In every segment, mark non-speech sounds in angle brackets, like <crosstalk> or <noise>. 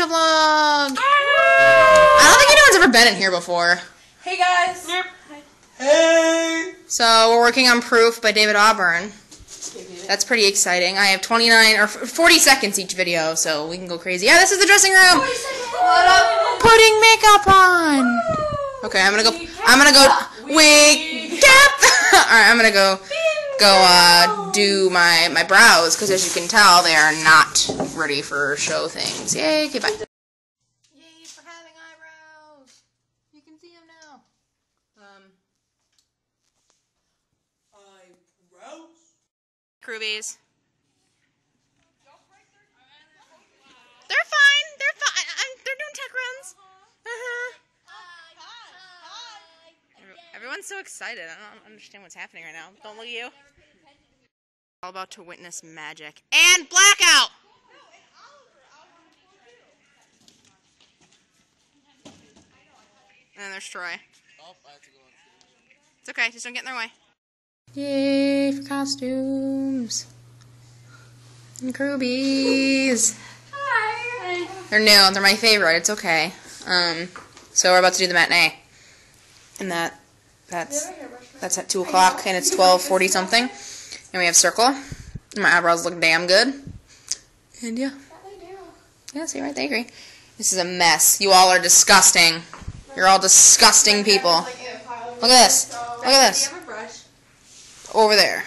show vlog. I don't think anyone's ever been in here before. Hey guys. Hey! So we're working on Proof by David Auburn. That's pretty exciting. I have 29 or 40 seconds each video, so we can go crazy. Yeah, this is the dressing room. What up? Putting makeup on. Okay, I'm gonna go. I'm gonna go. Wig cap. <laughs> All right, I'm gonna go. Go uh, do my my brows because as you can tell, they are not ready for show things. Yay! Okay, bye. Yay for having eyebrows. You can see them now. Um. Eyebrows? Crewbies. They're fine. They're fine. I'm, they're doing tech runs. Everyone's so excited. I don't understand what's happening right now. Don't look at you. All about to witness magic and blackout. And then there's Troy. It's okay. Just don't get in their way. Yay for costumes. And crewbies. Hi. They're new. They're my favorite. It's okay. Um, so we're about to do the matinee, and that that's that's at two o'clock, and it's twelve forty something, and we have circle. My eyebrows look damn good, and yeah, yeah. See right, they agree. This is a mess. You all are disgusting. You're all disgusting people. Look at this. Look at this. Over there.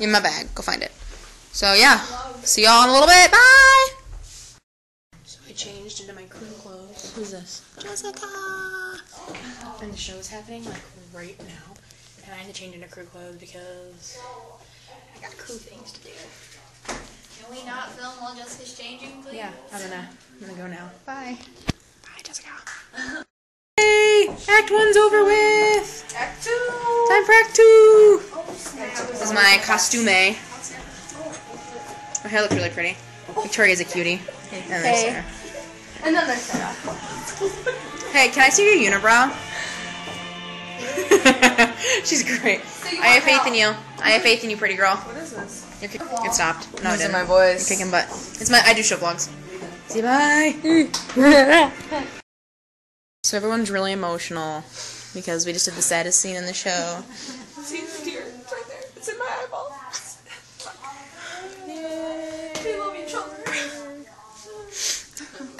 In my bag. Go find it. So yeah. See y'all in a little bit. Bye. So I changed into my crew clothes. Who's this? Jessica. And the show is happening like right now. And I had to change into crew clothes because I got crew things to do. Can we not film while Jessica's changing, please? Yeah, I'm gonna I'm gonna go now. Bye. Bye, Jessica. Hey, Act One's over with. Act two. Time for Act Two. Oh, this is my costume. Eh? My hair looks really pretty. Victoria's a cutie. And there's Hey. Sarah. And then there's <laughs> Sarah. Hey, can I see your unibrow? <laughs> She's great. I have faith in you. I have faith in you, pretty girl. What is this? You're kick- it stopped. No, it didn't. my boys. You're kicking butt. It's my. I do show vlogs. Say bye. <laughs> so everyone's really emotional because we just did the saddest scene in the show. See the tear right there. It's in my eyeball. We love each other.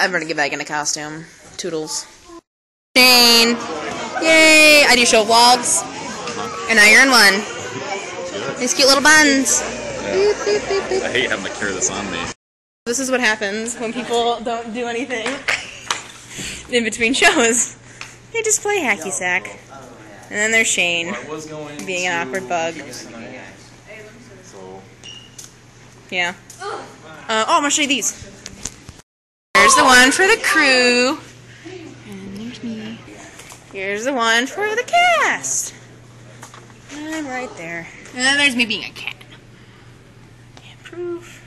I'm gonna get back in a costume. Toodles. Shane. Yay! I do show vlogs. And now you're in one. These cute little buns. Boop, boop, boop, boop. I hate having to carry this on me. This is what happens when people don't do anything in between shows. They just play hacky sack. And then there's Shane being an awkward bug. Yeah. Uh, oh, I'm gonna show you these. Here's the one for the crew. And there's me. Here's the one for the cast. I'm right there. And then there's me being a cat. And proof.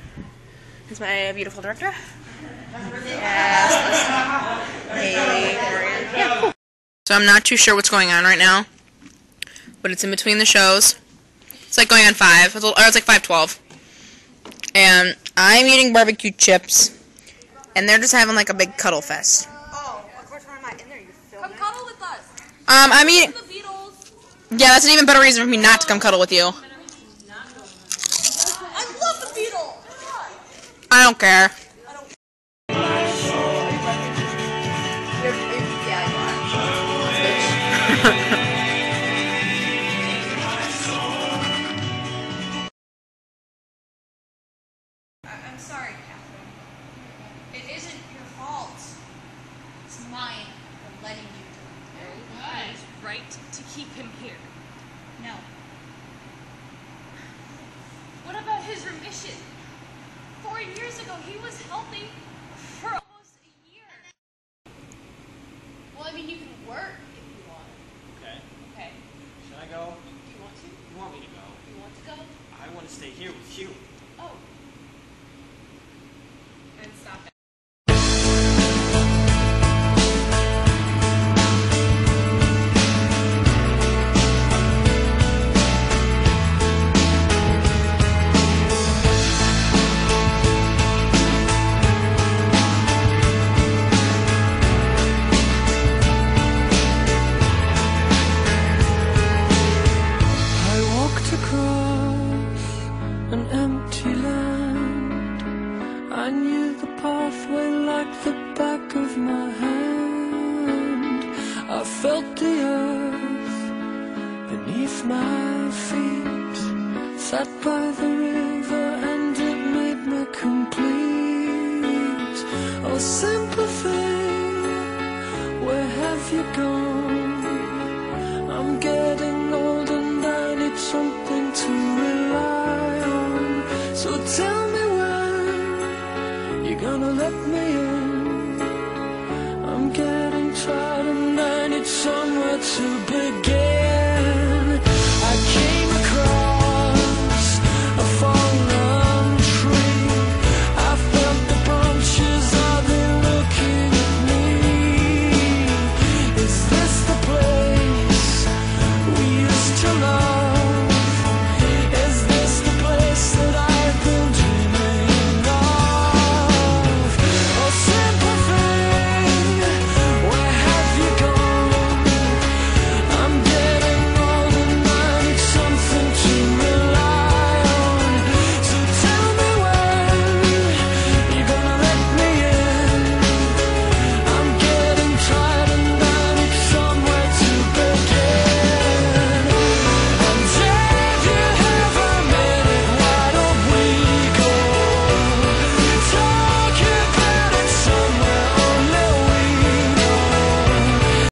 Is my beautiful director. Yes. Hey, Yeah, cool. So I'm not too sure what's going on right now, but it's in between the shows. It's like going on five, it's or it's like five twelve and I'm eating barbecue chips, and they're just having like a big cuddle fest. Oh, of course we're not in there. You film Come cuddle with us. Um, I mean. The Yeah, that's an even better reason for me not to come cuddle with you. I love the Beatles. I don't care. I'm <laughs> mine for letting you do it. That is right to keep him here. No. What about his remission? Four years ago, he was healthy for almost a year. Well, I mean, you can work if you want. Okay. Okay. Should I go? Do you want to? You want me to go? You want to go? I want to stay here with you. Oh. Felt the earth beneath my feet. Sat by the river and it made me complete. Oh, thing, where have you gone? I'm getting old and I need something to rely on. So tell me when you're gonna let me in. I'm getting tired somewhere to begin.